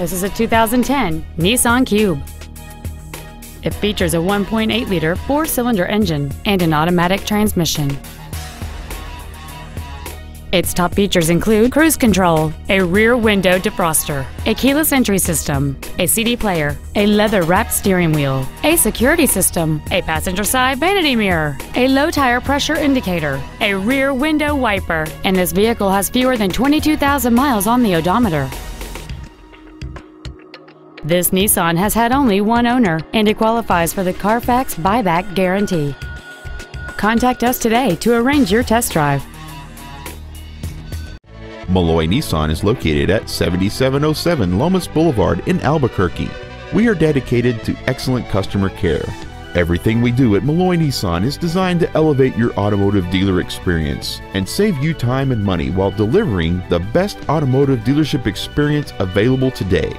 This is a 2010 Nissan Cube. It features a 1.8 liter four cylinder engine and an automatic transmission. Its top features include cruise control, a rear window defroster, a keyless entry system, a CD player, a leather wrapped steering wheel, a security system, a passenger side vanity mirror, a low tire pressure indicator, a rear window wiper, and this vehicle has fewer than 22,000 miles on the odometer. This Nissan has had only one owner and it qualifies for the Carfax buyback guarantee. Contact us today to arrange your test drive. Melloy Nissan is located at 7707 Lomas Boulevard in Albuquerque. We are dedicated to excellent customer care. Everything we do at Melloy Nissan is designed to elevate your automotive dealer experience and save you time and money while delivering the best automotive dealership experience available today.